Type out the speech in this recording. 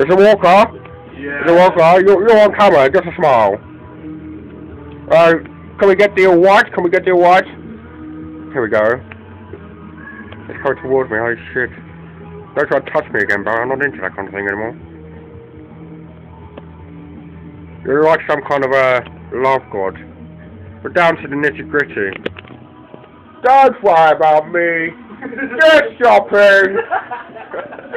Is it walker. Yeah. Is it walker. You're, you're on camera. Just a smile. Uh, can we get the watch? Can we get the watch? Here we go. It's coming towards me. Holy shit. Don't try to touch me again, bro. I'm not into that kind of thing anymore. You're like some kind of a love god. We're down to the nitty gritty. Don't worry about me. Just shopping.